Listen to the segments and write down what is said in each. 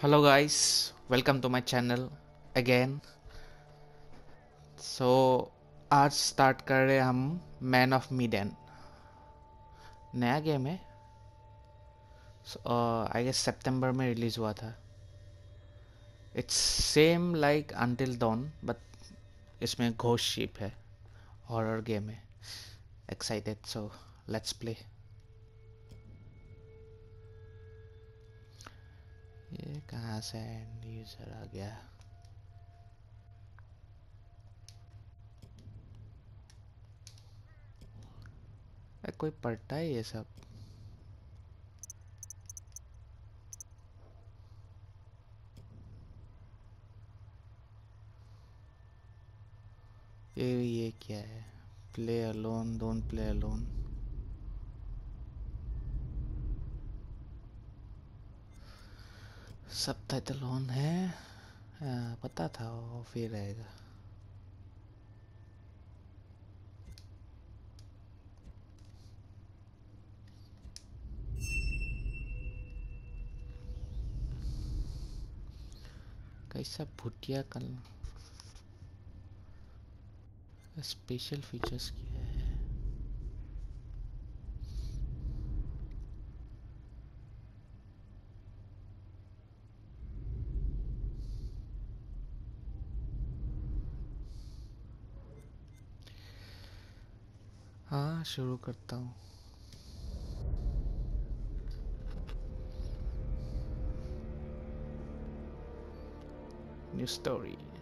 hello, guys. Welcome to my channel again. So, आज start कर रहे हम मैन ऑफ़ मीडन नया गेम है? आई गेस सितंबर में रिलीज़ हुआ था. It's same like until dawn but इसमें घोष शिप है. हॉरर गेम है. एक्साइटेड सो लेट्स प्ले ये कहाँ से एंड यूज़र आ गया? कोई पढ़ता है ये सब? ये ये क्या है? Play alone don't play alone subtitle on है। आ, पता था ऑफ़ ही रहेगा कैसा भुटिया कल स्पेशल फीचर्स क्या लिखना शुरू करता हूँ। New story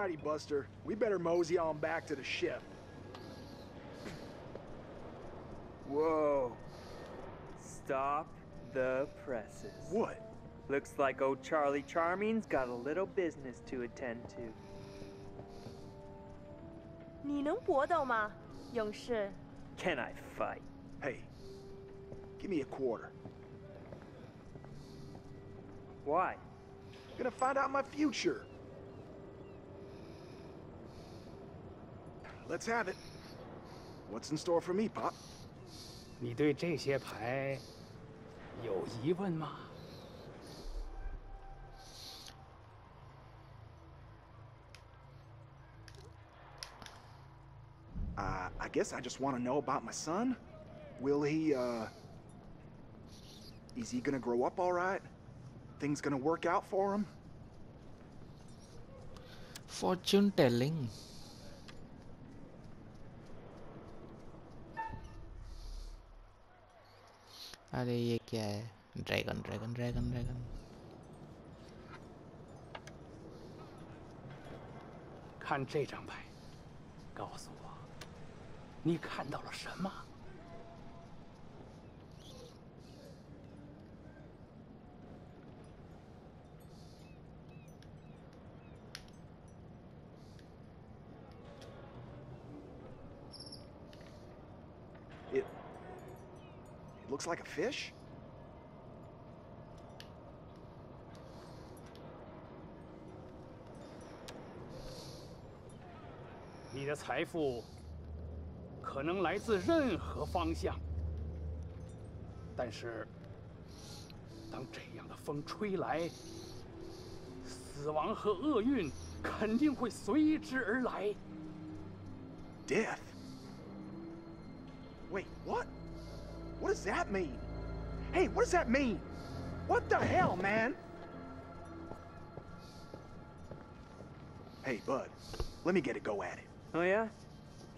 Alrighty, Buster. We better mosey on back to the ship. Whoa. Stop the presses. What? Looks like old Charlie Charming's got a little business to attend to. 你能搏斗吗，勇士？ Can I fight? Hey, give me a quarter. Why? Gonna find out my future. Let's have it. What's in store for me, Pop? 你对这些牌有疑问吗？ Uh, I guess I just want to know about my son. Will he, uh... Is he gonna grow up alright? Things gonna work out for him? fortune telling 阿里，耶，kia 耶，dragon，dragon，dragon，dragon。看这张牌，告诉我，你看到了什么？like a fish 你的财富可能来自任何方向，但是当这样的风吹来，死亡和厄运肯定会随之而来。death。does that mean? Hey, what does that mean? What the hell, man? Hey, bud, let me get a go at it. Oh yeah?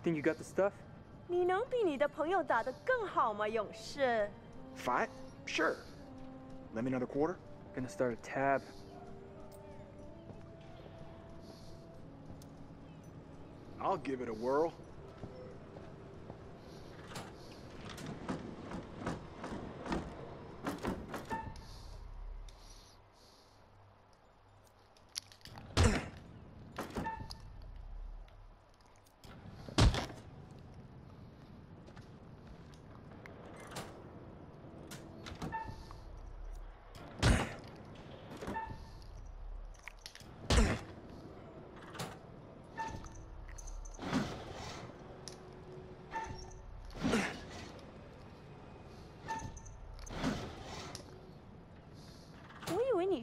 Think you got the stuff? 你能比你的朋友打得更好吗，勇士？ Fight? Sure. Lend me another quarter? Gonna start a tab. I'll give it a whirl. “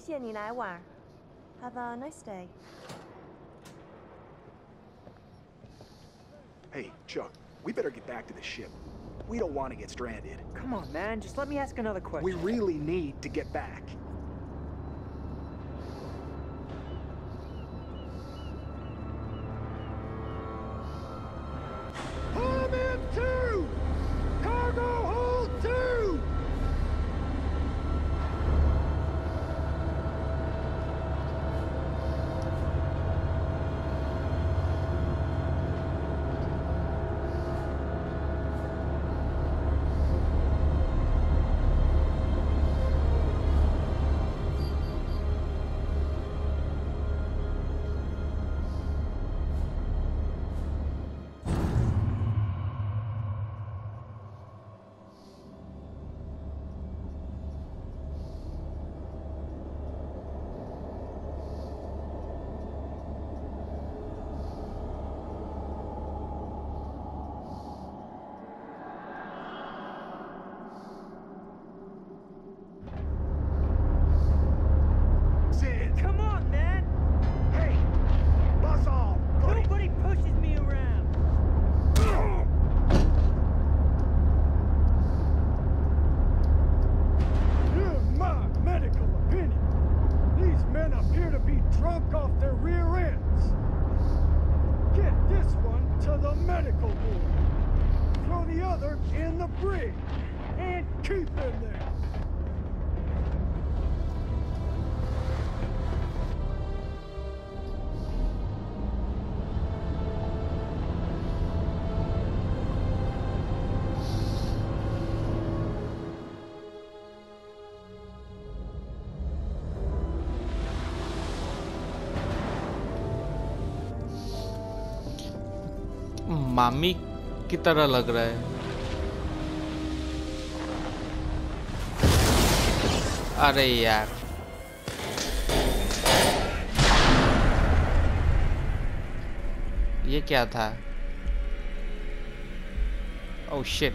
谢谢你来玩，Have a nice day。 Hey, Chuck, we better get back to the ship. We don't want to get stranded. Come on, man. Just let me ask another question. We really need to get back. मामी की तरह लग रहा है। अरे यार। ये क्या था? ओह shit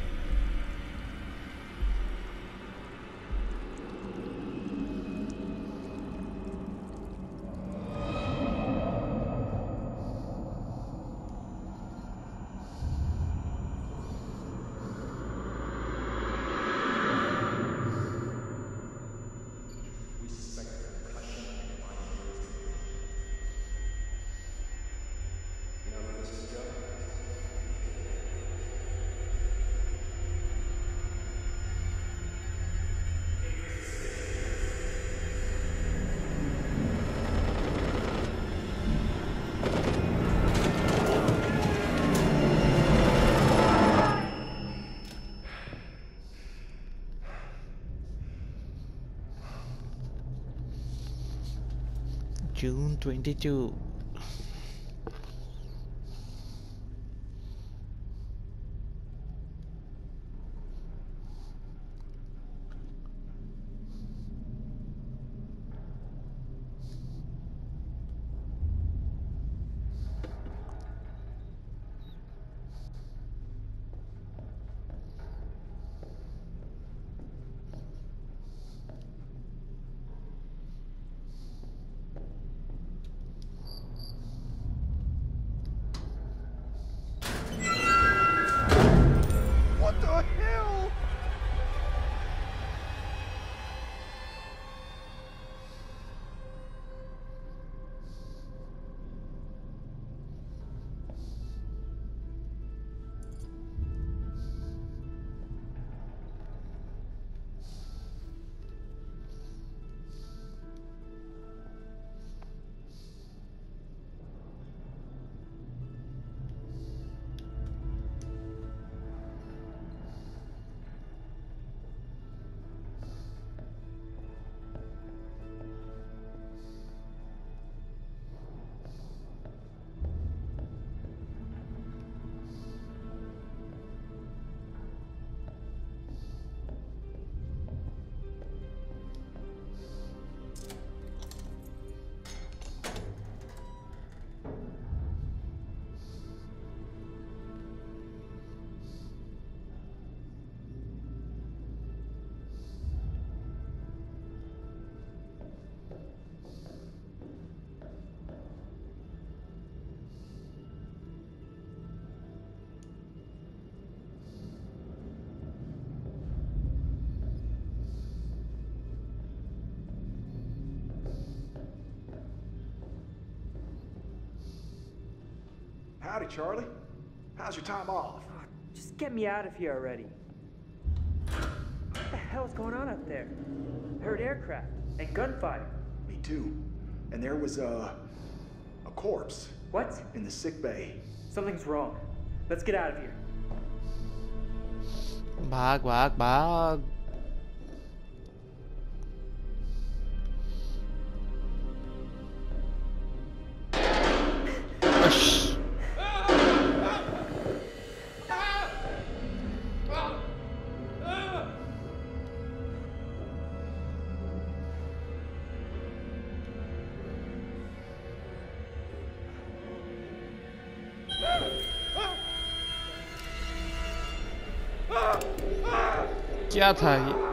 June 22. Howdy, Charlie. How's your time off? Oh, just get me out of here already. What the hell's going on up there? I heard aircraft and gunfire. Me too. And there was a... a corpse. What? In the sick bay. Something's wrong. Let's get out of here. Bag, bag, bag. क्या था ये।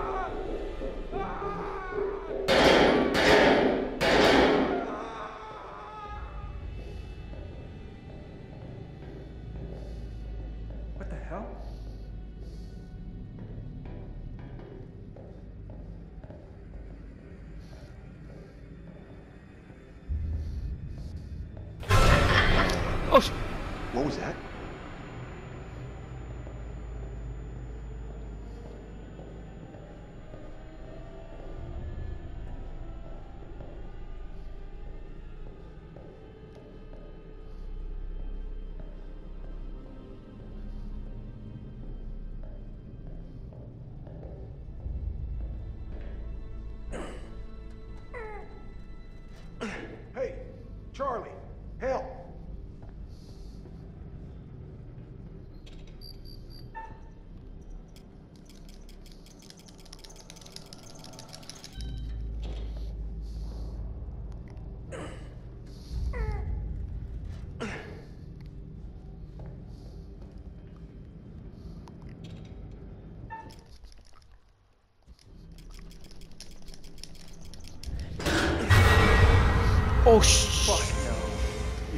Oh, sh- Fuck no.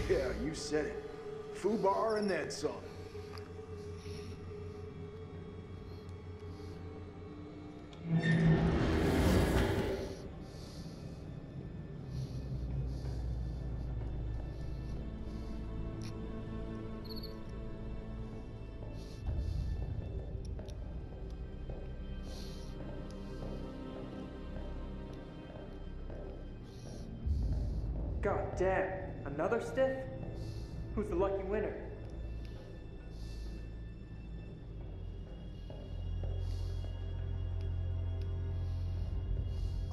Yeah, you said it. Fubar and then some. God Another stiff? Who's the lucky winner?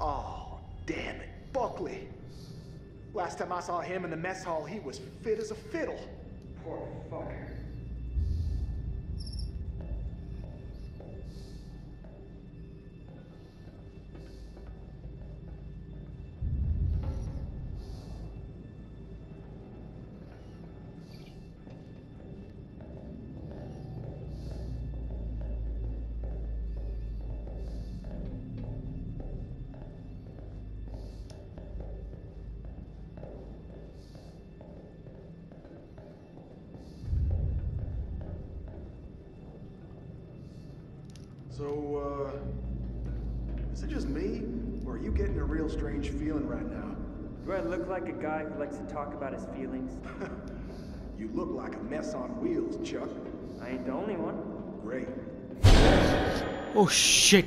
Oh, damn it. Buckley. Last time I saw him in the mess hall, he was fit as a fiddle. Poor fucker. Likes to talk about his feelings? You look like a mess on wheels, Chuck. I ain't the only one. Great. Oh shit!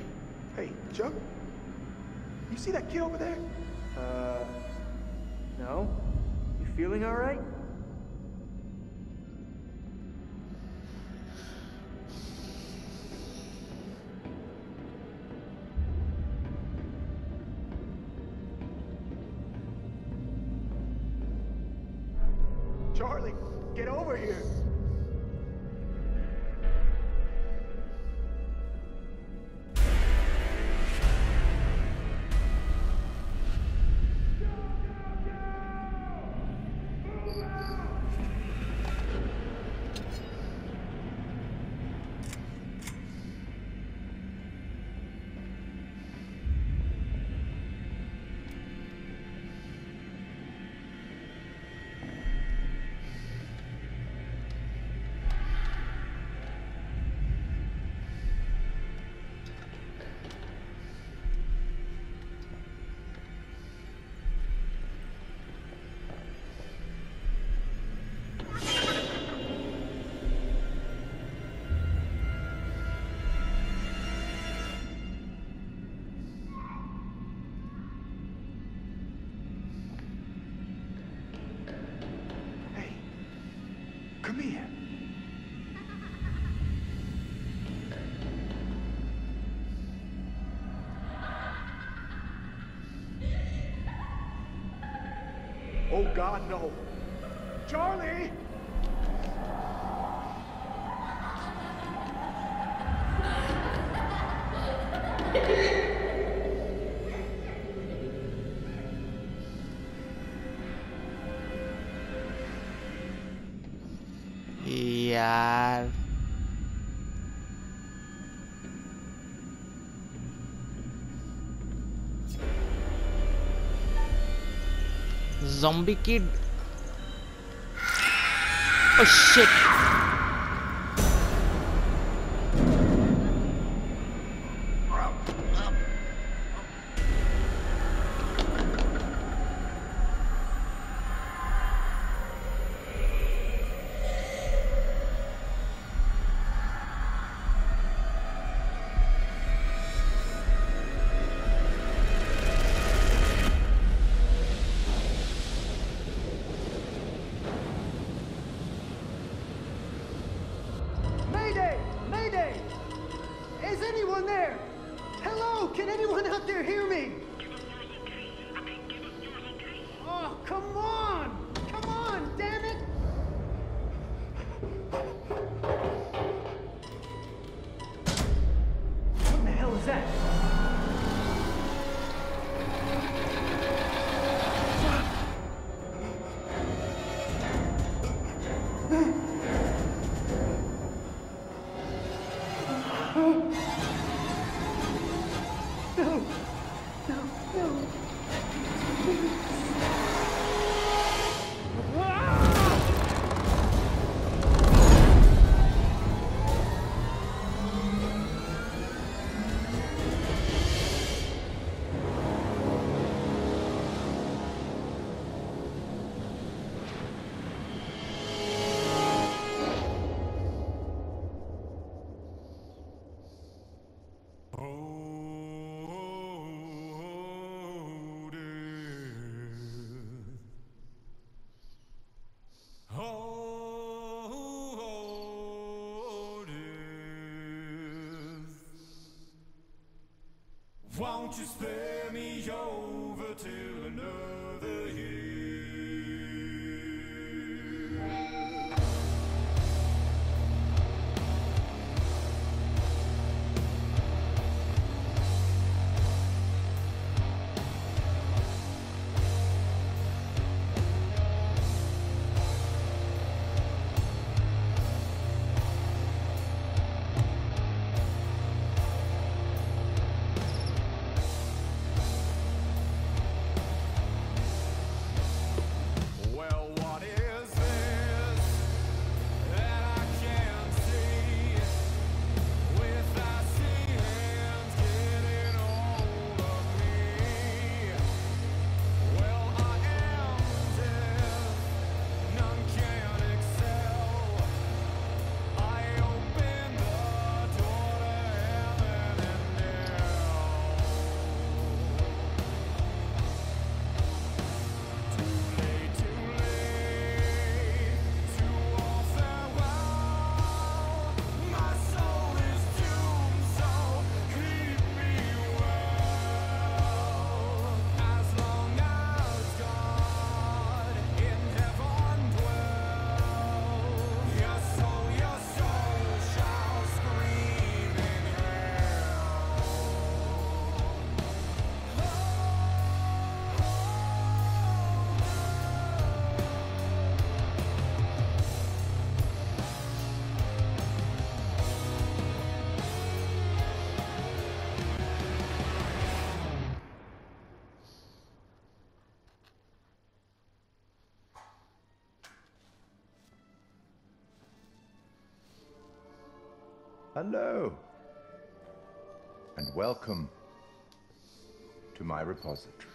Hey, Chuck. You see that kid over there? Uh, no? You feeling alright? Charlie, get over here. Come here. Oh God, no. Charlie! Zombie kid. Oh shit Won't you spare me over till Hello. And welcome to my repository.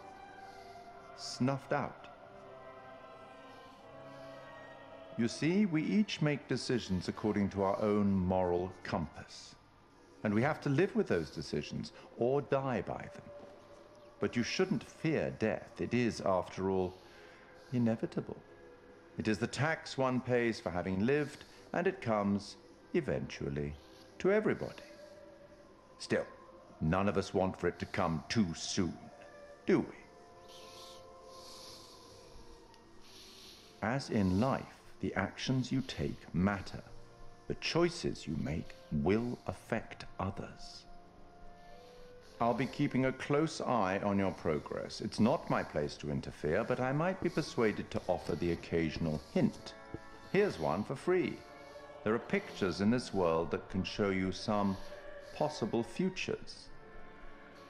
snuffed out. You see, we each make decisions according to our own moral compass. And we have to live with those decisions or die by them. But you shouldn't fear death. It is, after all, inevitable. It is the tax one pays for having lived, and it comes, eventually, to everybody. Still, none of us want for it to come too soon, do we? As in life, the actions you take matter. The choices you make will affect others. I'll be keeping a close eye on your progress. It's not my place to interfere, but I might be persuaded to offer the occasional hint. Here's one for free. There are pictures in this world that can show you some possible futures.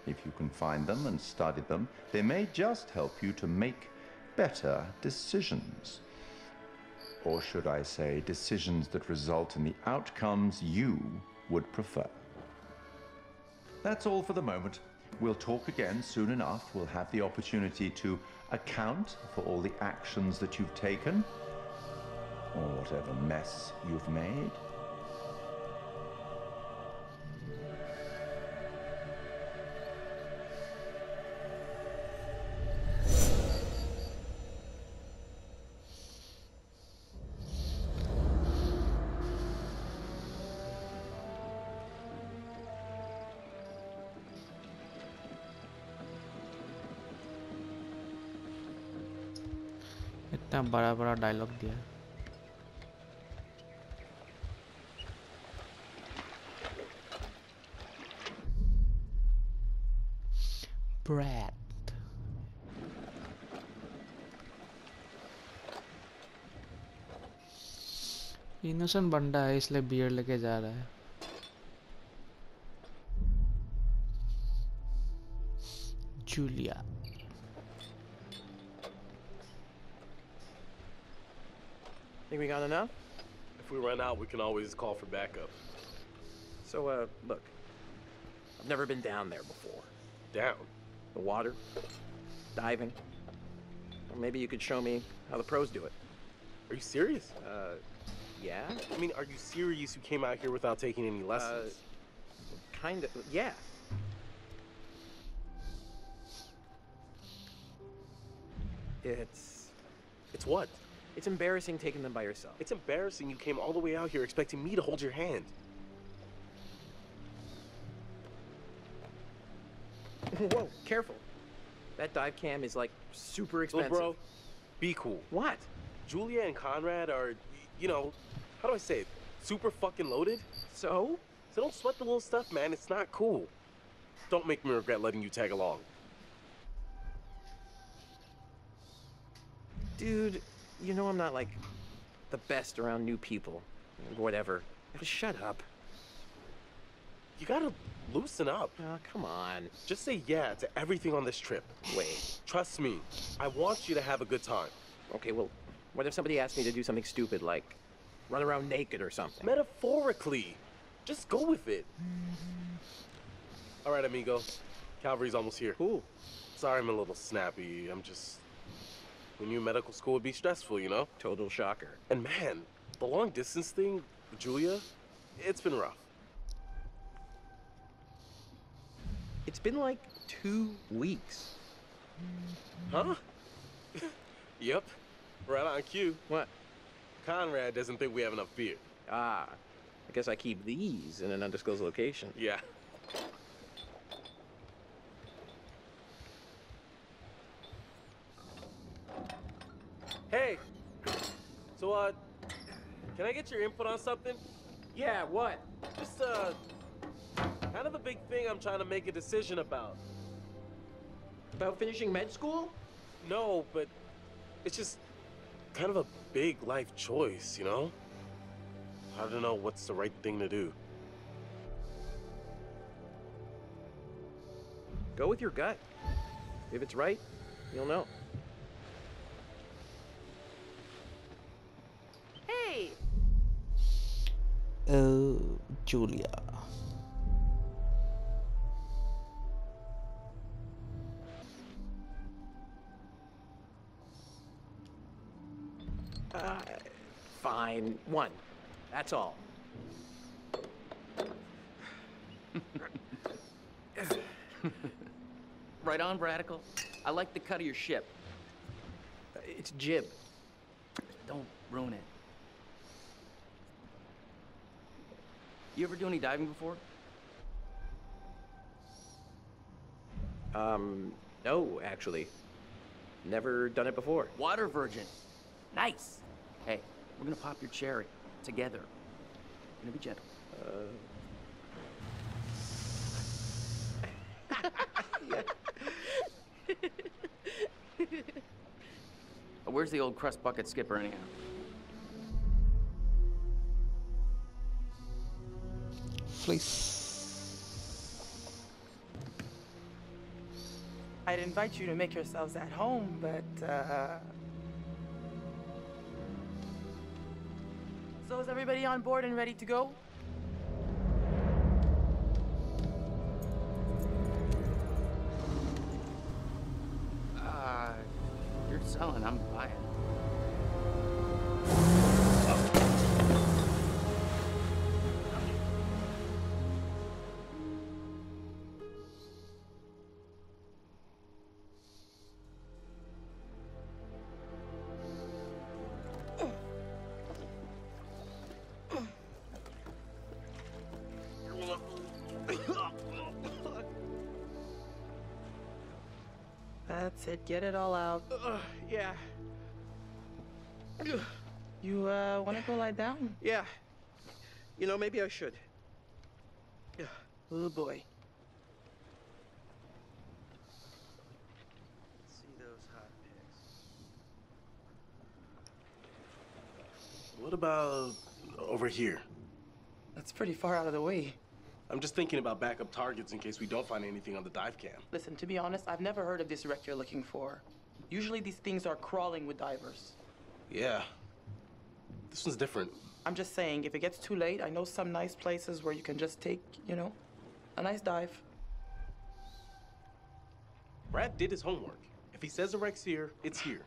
If you can find them and study them, they may just help you to make better decisions. Or should I say, decisions that result in the outcomes you would prefer. That's all for the moment. We'll talk again soon enough. We'll have the opportunity to account for all the actions that you've taken, or whatever mess you've made. इतना बड़ा बड़ा dialogue दिया Brad. Innocent बंदा है, इसलिए beer लेके जा रहा है। Julia Think we got enough? If we run out, we can always call for backup. So, uh, look. I've never been down there before. Down. The water, diving. Or maybe you could show me how the pros do it. Are you serious? Uh, yeah? I mean, are you serious you came out here without taking any lessons? Kind of, yeah. It's. it's what? It's embarrassing taking them by yourself. It's embarrassing you came all the way out here expecting me to hold your hand. Whoa, careful. That dive cam is like super expensive. bro, be cool. What? Julia and Conrad are, you know, how do I say it? Super fucking loaded. So? So don't sweat the little stuff, man. It's not cool. Don't make me regret letting you tag along. Dude, you know I'm not like the best around new people. Whatever. Just shut up. You gotta loosen up. Oh, come on. Just say yeah to everything on this trip. Wait. Trust me, I want you to have a good time. Okay, well, what if somebody asked me to do something stupid like run around naked or something? Metaphorically. Just go with it. All right, amigo. Calvary's almost here. Cool. Sorry I'm a little snappy. I'm just... We knew medical school would be stressful, you know? Total shocker. And man, the long distance thing, Julia, it's been rough. It's been like two weeks. Huh? Yep. Right on cue. What? Conrad doesn't think we have enough beer. Ah, I guess I keep these in an undisclosed location. Yeah. Hey. So, uh, can I get your input on something? Yeah, what? Just, uh, kind of a big thing I'm trying to make a decision about. About finishing med school? No, but it's just kind of a big life choice, you know? I don't know what's the right thing to do. Go with your gut. If it's right, you'll know. Julia. Uh, fine. One. That's all. Right on, Radical. I like the cut of your ship. It's jib. Don't ruin it. You ever do any diving before? Um, no, actually. Never done it before. Water virgin. Nice. Hey, we're gonna pop your cherry together. Gonna be gentle. Uh, Where's the old crust bucket skipper anyhow? Please. I'd invite you to make yourselves at home, but, uh... So is everybody on board and ready to go? Uh, you're selling, I'm buying. That's it, get it all out. Uh, yeah. You, uh, wanna go lie down? Yeah. You know, maybe I should. Yeah. Oh boy. See those hot pics. What about over here? That's pretty far out of the way. I'm just thinking about backup targets in case we don't find anything on the dive cam. Listen, to be honest, I've never heard of this wreck you're looking for. Usually these things are crawling with divers. Yeah. This one's different. I'm just saying, if it gets too late, I know some nice places where you can just take, you know, a nice dive. Brad did his homework. If he says the wreck's here, it's here.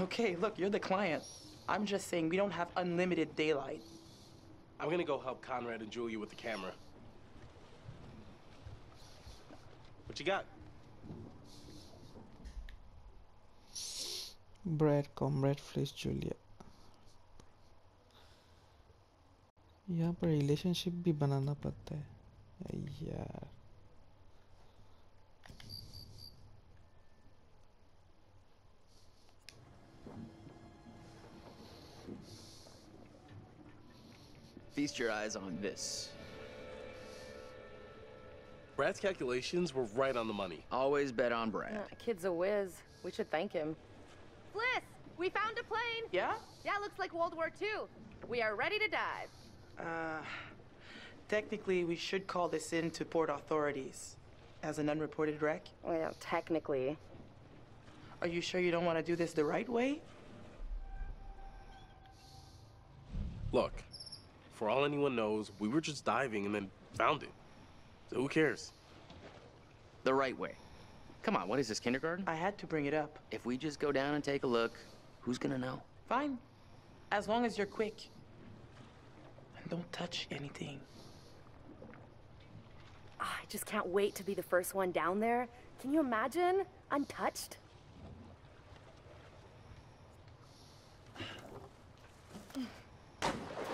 Okay, look, you're the client. I'm just saying we don't have unlimited daylight. I'm gonna go help Conrad and Julia with the camera. What you got? Bread comrade fleece Julia यहाँ पर relationship भी बनाना पड़ता है यार Feast your eyes on this. Brad's calculations were right on the money. Always bet on Brad. Uh, kid's a whiz. We should thank him. Fliss, we found a plane. Yeah? Yeah, looks like World War II. We are ready to dive. Uh, technically, we should call this in to port authorities as an unreported wreck. Well, technically. Are you sure you don't want to do this the right way? Look, for all anyone knows, we were just diving and then found it. So who cares? The right way. Come on, what is this, kindergarten? I had to bring it up. If we just go down and take a look, who's gonna know? Fine. As long as you're quick. And don't touch anything. Ah, I just can't wait to be the first one down there. Can you imagine? Untouched?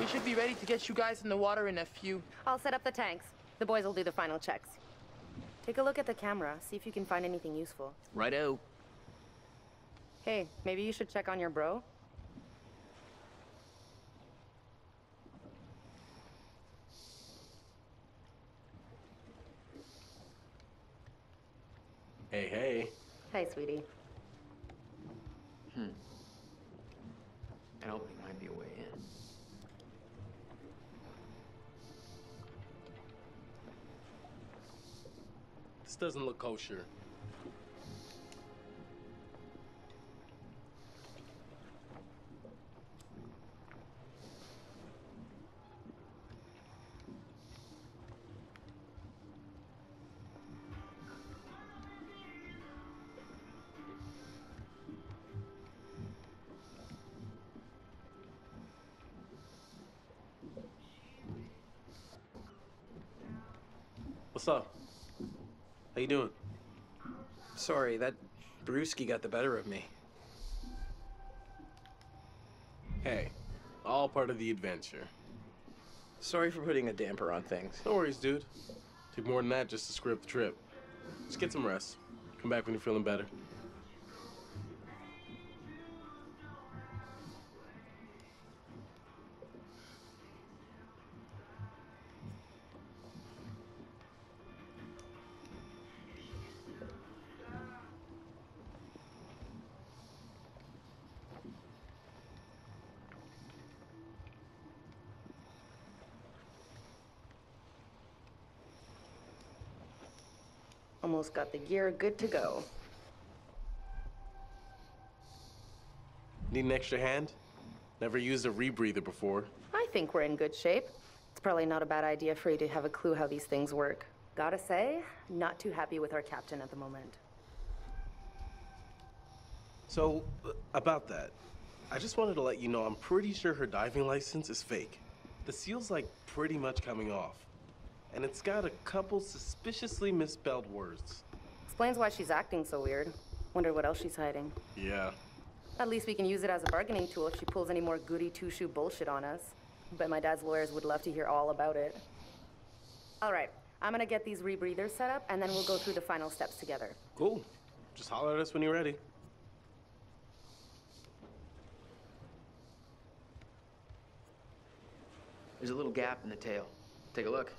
We should be ready to get you guys in the water in a few. I'll set up the tanks. The boys will do the final checks. Take a look at the camera, see if you can find anything useful. Righto. Hey, maybe you should check on your bro? Hey, hey. Hey, sweetie. Hmm. That opening This doesn't look kosher. What's up? How you doing? Sorry, that brewski got the better of me. Hey, all part of the adventure. Sorry for putting a damper on things. No worries, dude. Took more than that just to screw up the trip. Just get some rest. Come back when you're feeling better. Got the gear good to go. Need an extra hand? Never used a rebreather before. I think we're in good shape. It's probably not a bad idea for you to have a clue how these things work. Gotta say, not too happy with our captain at the moment. So, uh, about that, I just wanted to let you know I'm pretty sure her diving license is fake. The seal's like pretty much coming off. And it's got a couple suspiciously misspelled words. Explains why she's acting so weird. Wonder what else she's hiding. Yeah. At least we can use it as a bargaining tool if she pulls any more goody two-shoe bullshit on us. But my dad's lawyers would love to hear all about it. All right, I'm gonna get these rebreathers set up, and then we'll go through the final steps together. Cool. Just holler at us when you're ready. There's a little gap in the tail. Take a look.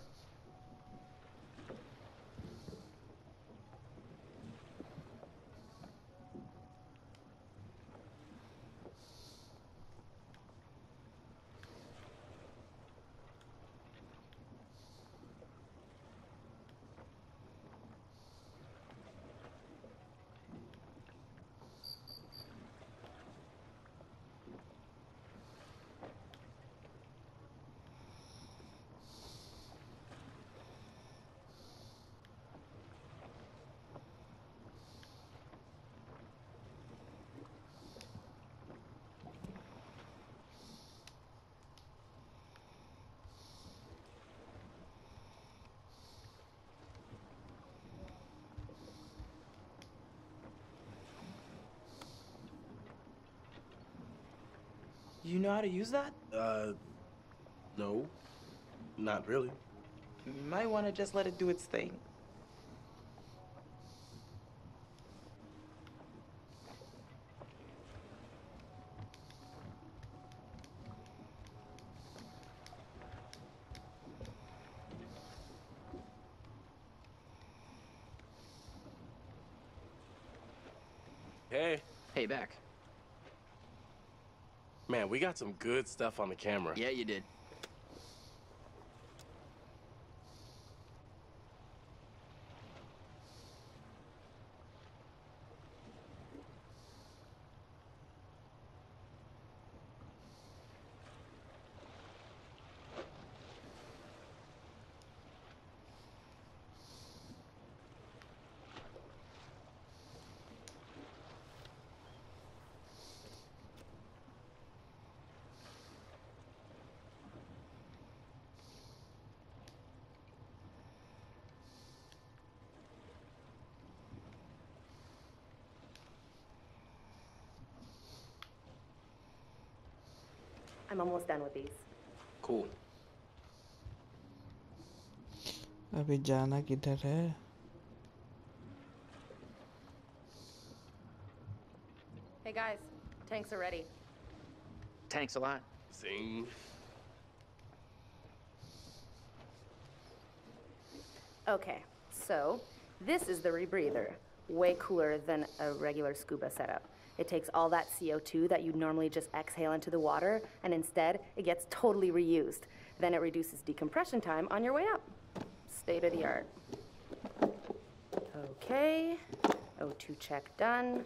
You know how to use that? Uh, no. Not really. You might want to just let it do its thing. Hey. Hey, back. Man, we got some good stuff on the camera. Yeah, you did. I'm almost done with these. Cool. अभी जाना किधर है Hey guys, tanks are ready. Thanks a lot. Zing. Okay, so this is the rebreather. Way cooler than a regular scuba setup. It takes all that CO2 that you'd normally just exhale into the water, and instead, it gets totally reused. Then it reduces decompression time on your way up. State of the art. Okay, O2 check done.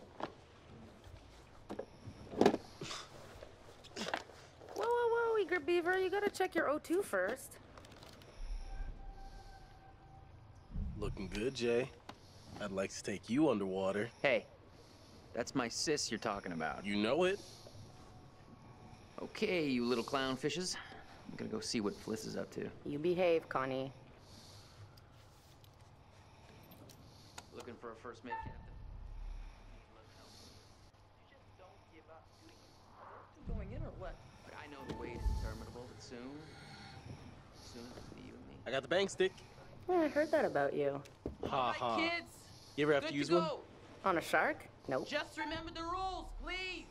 Whoa, whoa, whoa, Eager Beaver, you gotta check your O2 first. Looking good, Jay. I'd like to take you underwater. Hey, that's my sis you're talking about. You know it. Okay, you little clownfishes. I'm gonna go see what Fliss is up to. You behave, Connie. Looking for a first mate captain. Going in or what? But I know the wait is interminable, but soon, soon it'll be you and me. I got the bang stick. Yeah, I heard that about you. Ha ha. Kids, You ever have good to use to one? On a shark? Nope. Just remember the rules, please.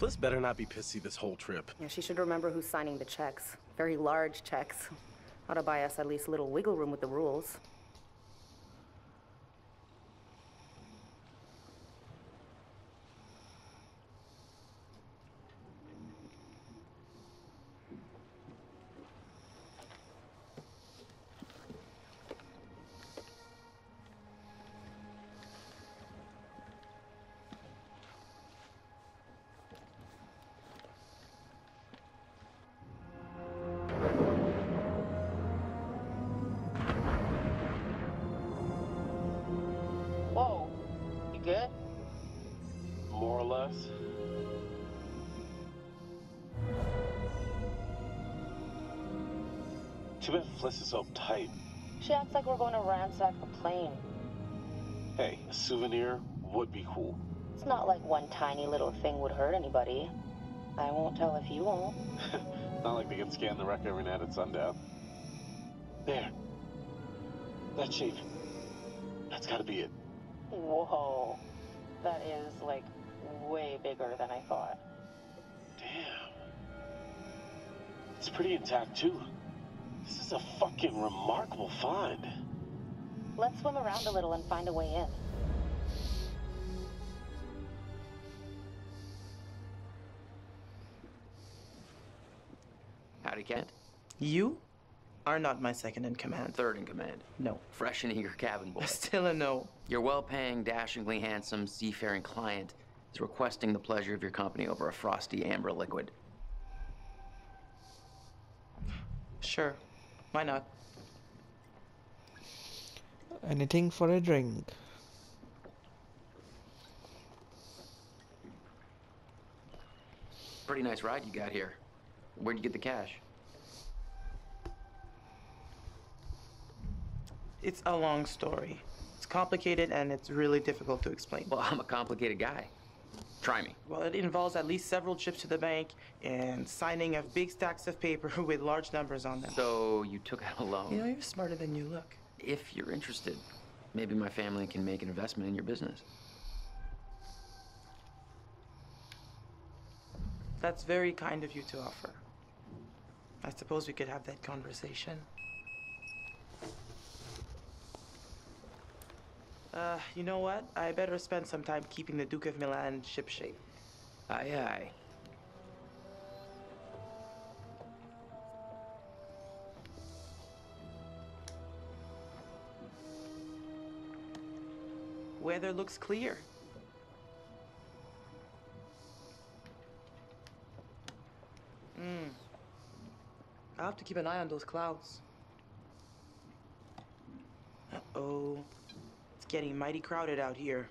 Fliss better not be pissy this whole trip. Yeah, she should remember who's signing the checks. Very large checks. Ought to buy us at least a little wiggle room with the rules. Fliss is so uptight. She acts like we're going to ransack the plane. Hey, a souvenir would be cool. It's not like one tiny little thing would hurt anybody. I won't tell if you won't. Not like they can scan the wreck every night at sundown. There. That shape. That's gotta be it. Whoa. That is, like, way bigger than I thought. Damn. It's pretty intact, too. This is a fucking remarkable find. Let's swim around a little and find a way in. Howdy, Kent. You are not my second in command. Third in command. No. Fresh and eager cabin boy. Still a no. Your well-paying, dashingly handsome, seafaring client is requesting the pleasure of your company over a frosty amber liquid. Sure. Why not? Anything for a drink. Pretty nice ride you got here. Where'd you get the cash? It's a long story. It's complicated and it's really difficult to explain. Well, I'm a complicated guy. Try me. Well, it involves at least several trips to the bank and signing of big stacks of paper with large numbers on them. So you took out a loan. You know, you're smarter than you look. If you're interested, maybe my family can make an investment in your business. That's very kind of you to offer. I suppose we could have that conversation. Uh, you know what? I better spend some time keeping the Duke of Milan shipshape. Aye, aye. Weather looks clear. Hmm. I'll have to keep an eye on those clouds. Uh-oh. Getting mighty crowded out here.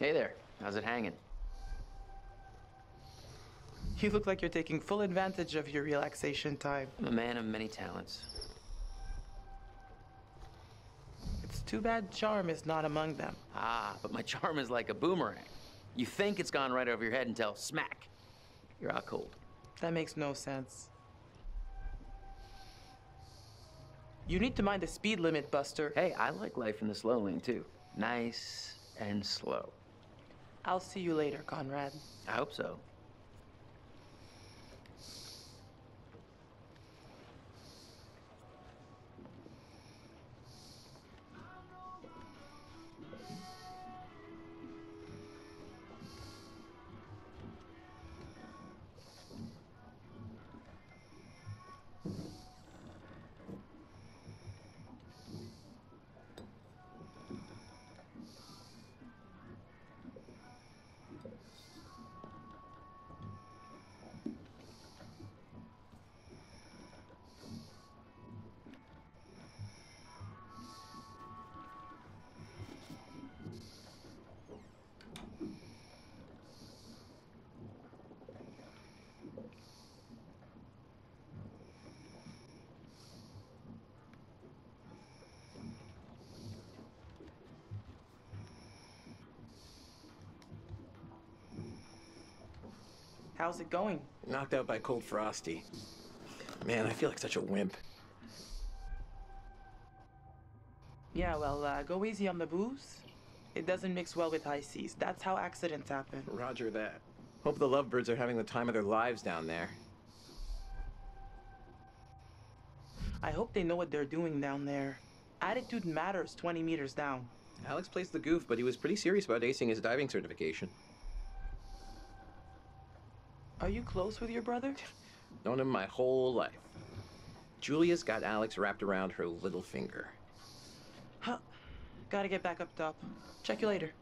Hey there. How's it hanging? You look like you're taking full advantage of your relaxation time. I'm a man of many talents. It's too bad charm is not among them. Ah, but my charm is like a boomerang. You think it's gone right over your head until smack, you're out cold. That makes no sense. You need to mind the speed limit, Buster. Hey, I like life in the slow lane too. Nice and slow. I'll see you later, Conrad. I hope so. How's it going? Knocked out by Cold Frosty. Man, I feel like such a wimp. Yeah, well, uh, go easy on the booze. It doesn't mix well with high seas. That's how accidents happen. Roger that. Hope the lovebirds are having the time of their lives down there. I hope they know what they're doing down there. Attitude matters 20 meters down. Alex plays the goof, but he was pretty serious about acing his diving certification. Are you close with your brother? Known him my whole life. Julia's got Alex wrapped around her little finger. Huh. Gotta get back up top. Check you later.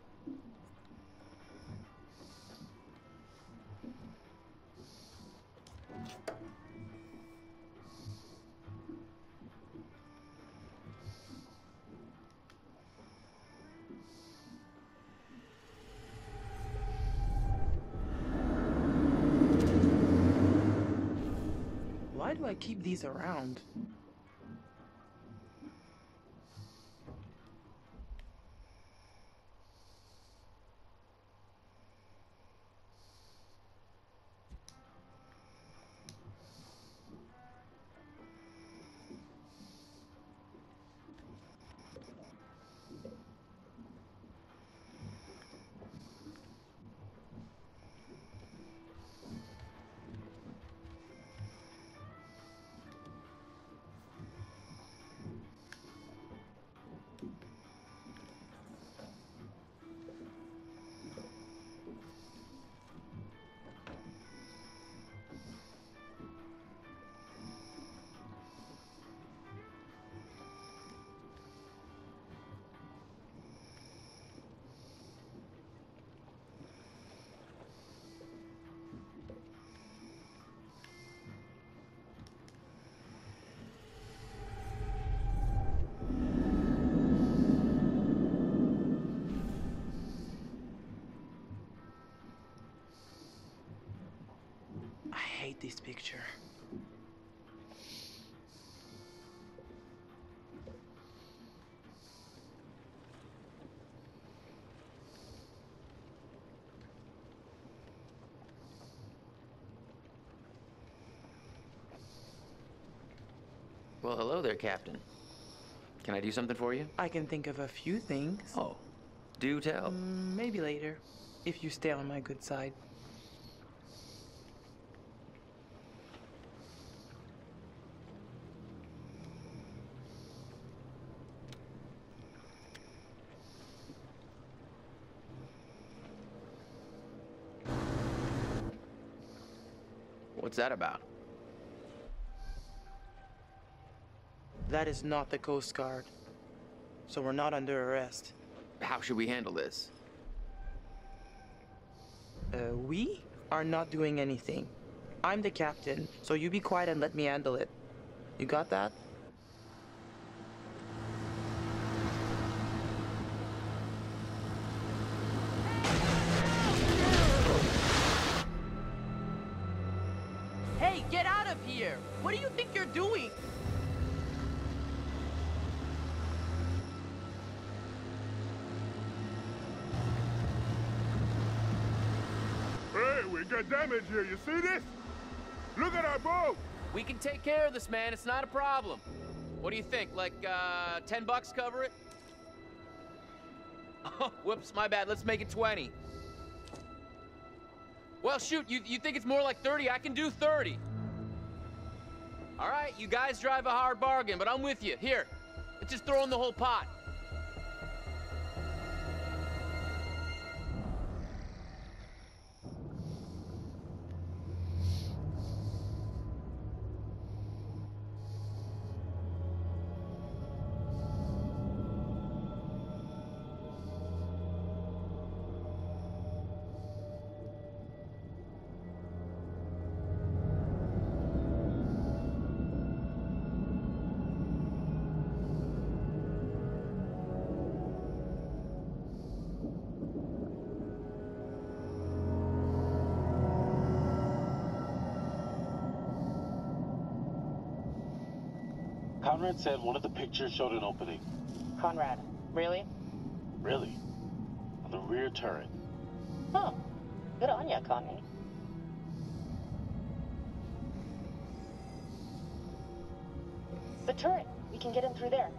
Keep these around? Hate this picture. Well, hello there, Captain. Can I do something for you? I can think of a few things. Oh, do tell. Mm, maybe later, if you stay on my good side. What's that about? That is not the Coast Guard. So we're not under arrest. How should we handle this? Uh, we are not doing anything. I'm the captain, so you be quiet and let me handle it. You got that? We got damage here. You see this? Look at our boat. We can take care of this, man. It's not a problem. What do you think? Like, uh, 10 bucks cover it? Oh, whoops, my bad. Let's make it 20. Well, shoot, you, you think it's more like 30? I can do 30. All right, you guys drive a hard bargain, but I'm with you. Here, let's just throw in the whole pot. Conrad said one of the pictures showed an opening. Conrad, really? Really? On the rear turret. Huh. Good on ya, Connie. The turret. We can get in through there.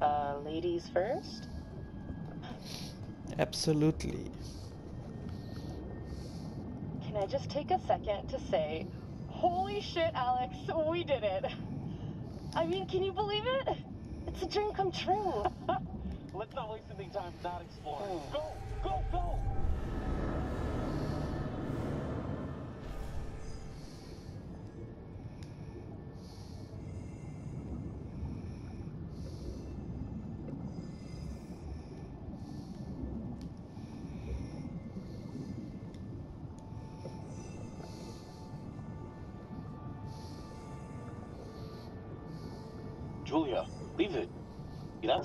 Uh, ladies first? Absolutely. Can I just take a second to say, holy shit, Alex, we did it. I mean, can you believe it? It's a dream come true. Let's not waste any time not exploring. Go, go, go!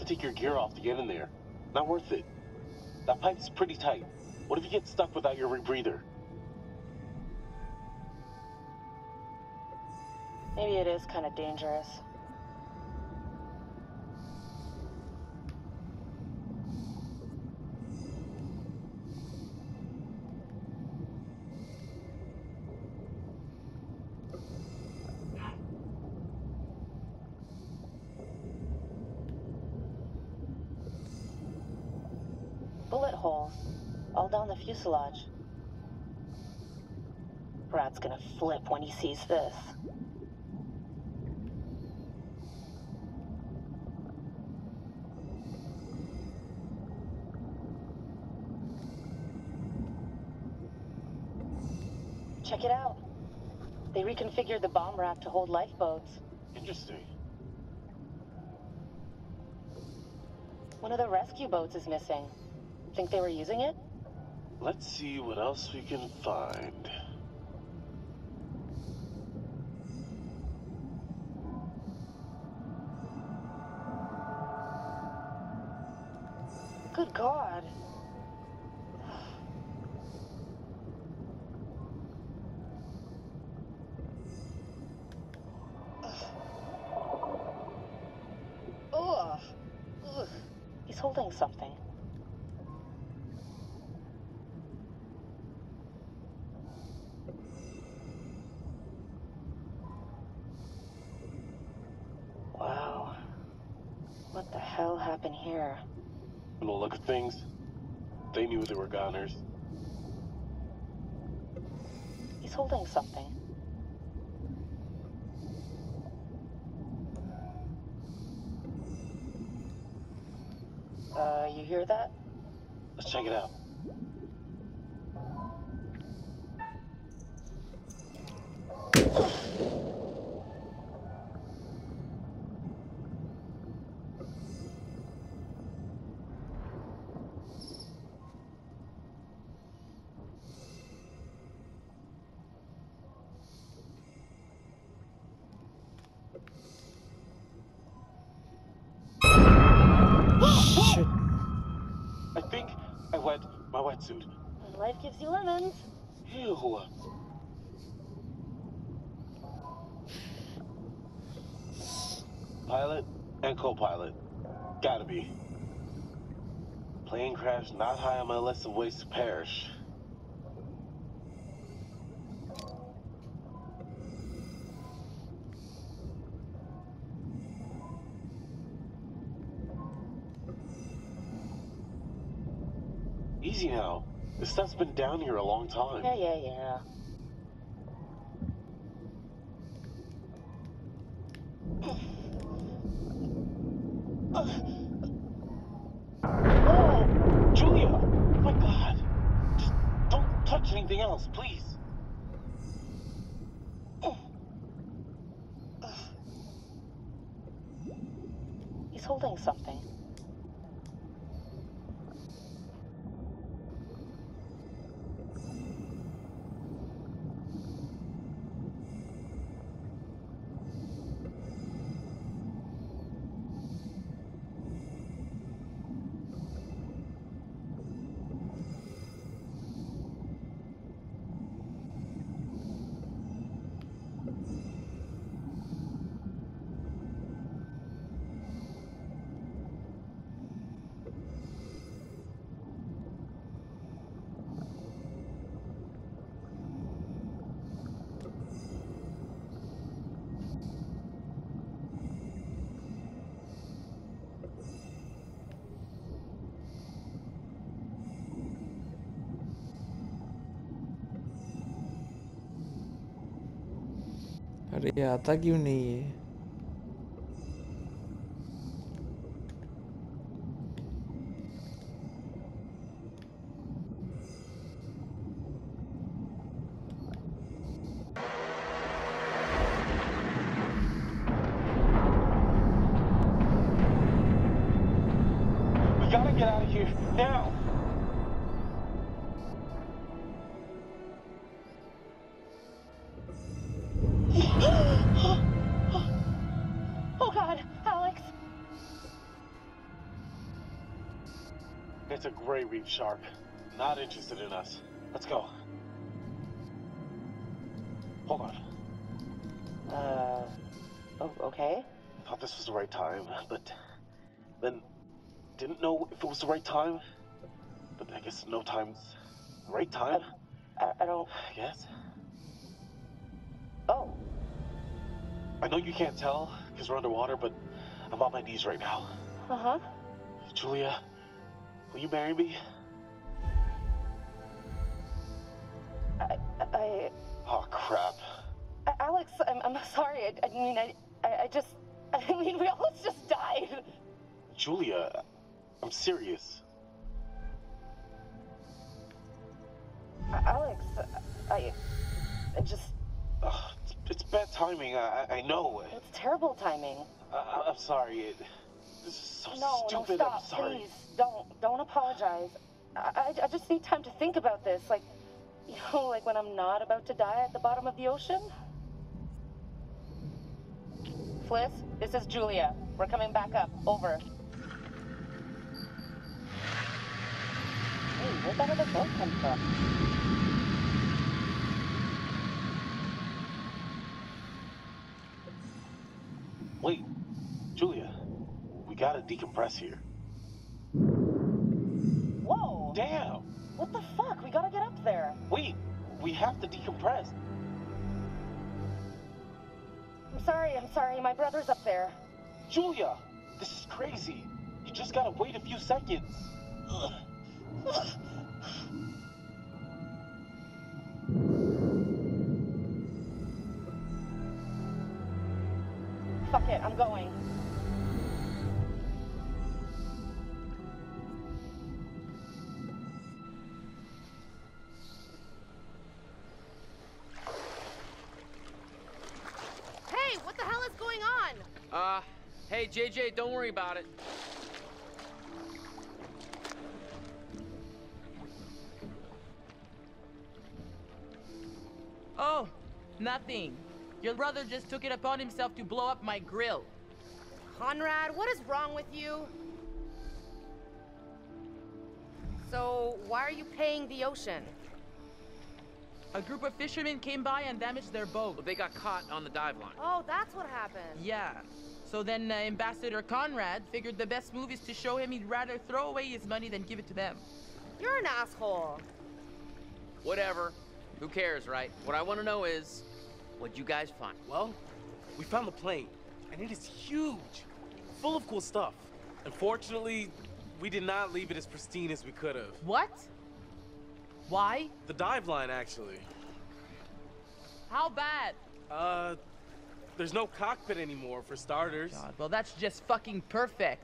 To take your gear off to get in there. Not worth it. That pipe's pretty tight. What if you get stuck without your rebreather? Maybe it is kind of dangerous. Brad's gonna flip when he sees this. Check it out. They reconfigured the bomb rack to hold lifeboats. Interesting. One of the rescue boats is missing. Think they were using it? Let's see what else we can find. Good God. Things, they knew they were goners. He's holding something. Uh, you hear that? Let's check it out. Crash not high on my list of ways to perish. Easy now. This stuff's been down here a long time. Yeah, yeah, yeah. अरे आता क्यों नहीं है We gotta get out of here now. Gray reef shark. Not interested in us. Let's go. Hold on. Uh. Oh, okay. Thought this was the right time, but then didn't know if it was the right time. But I guess no time's the right time. I, I don't. Yes. Oh. I know you can't tell because we're underwater, but I'm on my knees right now. Uh huh. Julia, will you marry me? I. I. Oh crap. I- Alex, I'm, I'm sorry. I, I mean, I, I, just. I mean, we almost just died. Julia, I'm serious. Alex, I. I just. Ugh, it's, bad timing. I, I I know. It's terrible timing. I, I'm sorry. It, this is so no, stupid. no, stop, I'm sorry. please. Don't, don't apologize. I, I, just need time to think about this. Like, you know, like when I'm not about to die at the bottom of the ocean. Fliss, this is Julia. We're coming back up. Over. Hey, where that other boat come from? Wait, Julia, we gotta decompress here. Damn! What the fuck? We gotta get up there. Wait, we have to decompress. I'm sorry, I'm sorry. My brother's up there. Julia, this is crazy. You just gotta wait a few seconds. Ugh. Fuck it, I'm going. Hey, don't worry about it. Oh, nothing. Your brother just took it upon himself to blow up my grill. Conrad, what is wrong with you? So, why are you paying the ocean? A group of fishermen came by and damaged their boat. Well, they got caught on the dive line. Oh, that's what happened. Yeah. So then uh, Ambassador Conrad figured the best move is to show him he'd rather throw away his money than give it to them. You're an asshole. Whatever. Who cares, right? What I want to know is, what'd you guys find? Well, we found the plane, and it is huge, full of cool stuff. Unfortunately, we did not leave it as pristine as we could have. What? Why? The dive line, actually. How bad? Uh, there's no cockpit anymore, for starters. God, well, that's just fucking perfect.